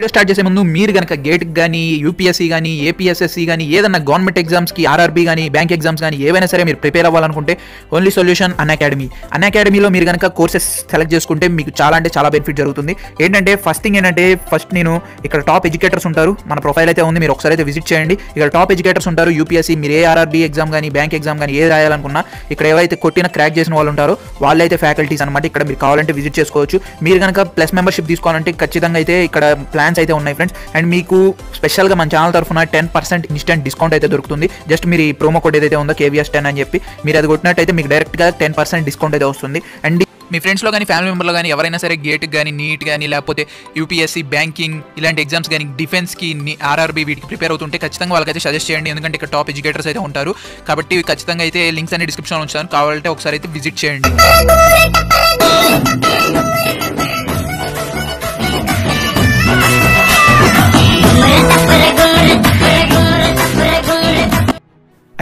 Video start చేసే ముందు మీరు కనుక గేట్ కానీ యూపీఎస్సీ కానీ ఏపీఎస్ఎస్సీ కానీ ఏదన్నా గవర్నమెంట్ ఎగ్జామ్స్కి ఆర్ఆర్బీ కానీ బ్యాంక్ ఎగ్జామ్స్ కానీ ఏవైనా సరే మీరు ప్రిపేర్ అవ్వాలనుకుంటే ఓన్లీ సొల్యూషన్ అన్ అకాడమీ. అన్ అకాడమీలో మీరు కనుక కోర్సెస్ సెలెక్ట్ చేసుకుంటే మీకు చాలా అంటే చాలా బెనిఫిట్ జరుగుతుంది. ఏంటంటే ఫస్ట్ థింగ్ ఏంటంటే ఫస్ట్ నేను ఇక్కడ టాప్ ఎడ్యుకేటర్స్ ఉంటారు. మన ప్రొఫైల్ అయితే ఉంది మీరు ఒకసారి అయితే విజిట్ చేయండి. ఇక్కడ టాప్ ఎడ్యుకేటర్స్ ఉంటారు యూపీఎస్సీ మీరు ఏ ఆర్ఆర్బీ ఎగ్జామ్ కానీ బ్యాంక్ ఎగ్జామ్ కానీ ఏది రాయాలనుకున్నా ఇక్కడ ఏవైతే కొట్టిన క్రాక్ చేసిన వాళ్ళు ఉంటారో వాళ్ళైతే ఫ్యాకల్టీస్ అనమాట ఇక్కడ మీరు కావాలంటే విజిట్ చేసుకోవచ్చు. మీరు కనుక ప్లస్ మెంబర్షిప్ తీసుకోవాలంటే ఖచ్చితంగా అయితే ఇక్కడ ప్లాన్ ప్లాన్స్ అయితే ఉన్నాయి ఫ్రెండ్స్ అండ్ మీకు స్పెషల్గా మన ఛానల్ తరఫున టెన్ పర్సెంట్ ఇన్స్టెంట్ డిస్కౌంట్ అయితే దొరుకుతుంది. జస్ట్ మీరు ఈ ప్రోమో కోడ్ ఏదైతే ఉందో కేవీఎస్ టెన్ అని చెప్పి మీరు అది కొట్టినట్టయితే మీకు డైరెక్ట్గా టెన్ పర్సెంట్ డిస్కౌంట్ అయితే వస్తుంది. అండ్ మీ ఫ్రెండ్స్లో కానీ ఫ్యామిలీ మెంబర్లో కానీ ఎవరైనా సరే గేట్ కానీ నీట్ కానీ లేకపోతే యూపీఎస్సీ బ్యాంకింగ్ ఇలాంటి ఎగ్జామ్స్ కానీ డిఫెన్స్కి ఆర్ఆర్బీ వీటికి ప్రిపేర్ అవుతుంటే ఖచ్చితంగా వాళ్ళకైతే సజెస్ట్ చేయండి. ఎందుకంటే ఇక్కడ టాప్ ఎడ్యుకేటర్స్ అయితే ఉంటారు. కాబట్టి ఖచ్చితంగా అయితే లింక్స్ అన్ని డిస్క్రిప్షన్లో ఉంచాను కావాలంటే ఒకసారి అయితే విజిట్ చేయండి.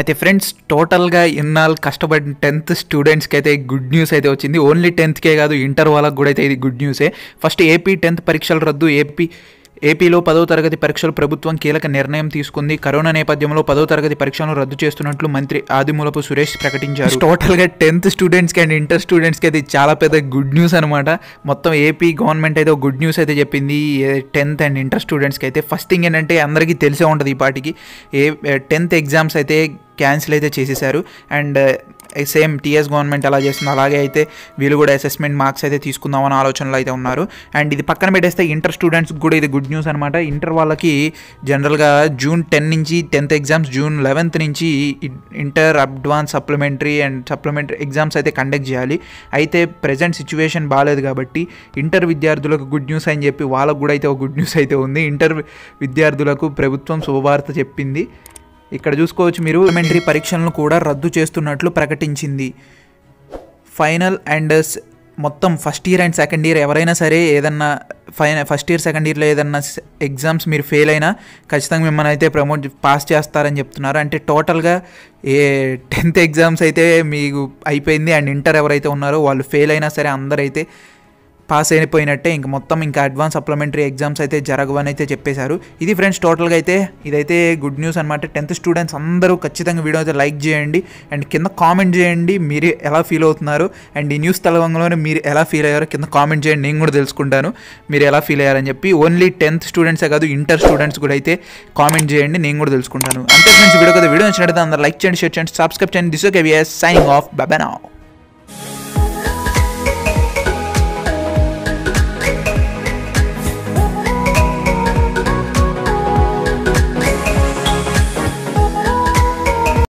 అయితే ఫ్రెండ్స్ టోటల్గా ఇన్నాళ్ళు కష్టపడిన టెన్త్ స్టూడెంట్స్కి అయితే గుడ్ న్యూస్ అయితే వచ్చింది. ఓన్లీ టెన్త్కే కాదు ఇంటర్ వాళ్ళకి కూడా అయితే ఇది గుడ్ న్యూసే. ఫస్ట్ ఏపీ టెన్త్ పరీక్షలు రద్దు ఏపీ ఏపీలో పదో తరగతి పరీక్షలు ప్రభుత్వం కీలక నిర్ణయం తీసుకుంది. కరోనా నేపథ్యంలో పదో తరగతి పరీక్షలను రద్దు చేస్తున్నట్లు మంత్రి ఆదిమూలపు సురేష్ ప్రకటించారు. టోటల్గా టెన్త్ స్టూడెంట్స్కి అండ్ ఇంటర్ స్టూడెంట్స్కి అయితే చాలా పెద్ద గుడ్ న్యూస్ అనమాట మొత్తం ఏపీ గవర్నమెంట్ అయితే గుడ్ న్యూస్ అయితే చెప్పింది. టెన్త్ అండ్ ఇంటర్ స్టూడెంట్స్కి అయితే. ఫస్ట్ థింగ్ ఏంటంటే అందరికీ తెలిసే ఉంటుంది ఈ పాటికి. ఏ టెన్త్ ఎగ్జామ్స్ అయితే క్యాన్సిల్ అయితే చేసేసారు అండ్ సేమ్ టీఎస్ గవర్నమెంట్ అలా చేస్తుంది అలాగే అయితే వీళ్ళు కూడా అసెస్మెంట్ మార్క్స్ అయితే తీసుకుందామని ఆలోచనలు అయితే ఉన్నారు. అండ్ ఇది పక్కన పెట్టేస్తే ఇంటర్ స్టూడెంట్స్ కూడా ఇది గుడ్ న్యూస్ అనమాట ఇంటర్ వాళ్ళకి జనరల్గా జూన్ టెన్ నుంచి టెన్త్ ఎగ్జామ్స్ జూన్ లెవెన్త్ నుంచి inter advanced supplementary and supplementary exams అయితే కండక్ట్ చేయాలి. అయితే ప్రజెంట్ సిచ్యువేషన్ బాగాలేదు కాబట్టి ఇంటర్ విద్యార్థులకు గుడ్ న్యూస్ అని చెప్పి వాళ్ళకు కూడా అయితే ఒక గుడ్ న్యూస్ అయితే ఉంది. ఇంటర్ విద్యార్థులకు ప్రభుత్వం శుభవార్త చెప్పింది. ఇక్కడ చూసుకోవచ్చు మీరు ఎలిమెంటరీ పరీక్షలను కూడా రద్దు చేస్తున్నట్లు ప్రకటించింది. ఫైనల్ అండ్ మొత్తం first year and second year ఎవరైనా సరే ఏదన్నా ఫైన ఫస్ట్ ఇయర్ సెకండ్ ఇయర్లో ఏదన్నా ఎగ్జామ్స్ మీరు ఫెయిల్ అయినా ఖచ్చితంగా మిమ్మల్ని అయితే ప్రమోట్ పాస్ చేస్తారని చెప్తున్నారు. అంటే టోటల్గా ఏ టెన్త్ ఎగ్జామ్స్ అయితే మీకు అయిపోయింది అండ్ ఇంటర్ ఎవరైతే ఉన్నారో వాళ్ళు ఫెయిల్ అయినా సరే అందరైతే పాస్ అయిపోయినట్టే ఇంక మొత్తం ఇంకా అడ్వాన్స్ సప్లిమెంటరీ ఎగ్జామ్స్ అయితే జరగవని అయితే చెప్పేశారు. ఇది ఫ్రెండ్స్ టోటల్గా అయితే ఇదైతే గుడ్ న్యూస్ అనమాట టెన్త్ స్టూడెంట్స్ అందరూ ఖచ్చితంగా వీడియో అయితే లైక్ చేయండి. అండ్ కింద కామెంట్ చేయండి మీరు ఎలా ఫీల్ అవుతున్నారు. అండ్ ఈ న్యూస్ తెలవంగానే మీరు ఎలా ఫీల్ అయ్యారో కింద కామెంట్ చేయండి. నేను కూడా తెలుసుకుంటాను మీరు ఎలా ఫీల్ అయ్యారని చెప్పి. ఓన్లీ టెన్త్ స్టూడెంట్సే కాదు ఇంటర్ స్టూడెంట్స్ కూడా అయితే కామెంట్ చేయండి. నేను కూడా తెలుసుకుంటాను. అంతే ఫ్రెండ్స్ వీడియో కదా వీడియో నచ్చినట్టు అందరూ లైక్ చేయండి షేర్ చేయండి సబ్స్క్రైబ్ చేయండి. This okay signing off బబెనా